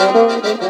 Thank you.